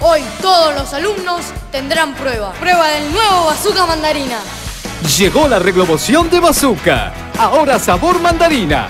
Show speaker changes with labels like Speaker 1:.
Speaker 1: Hoy todos los alumnos tendrán prueba. Prueba del nuevo Bazooka Mandarina.
Speaker 2: Llegó la reglomoción de Bazooka. Ahora sabor mandarina.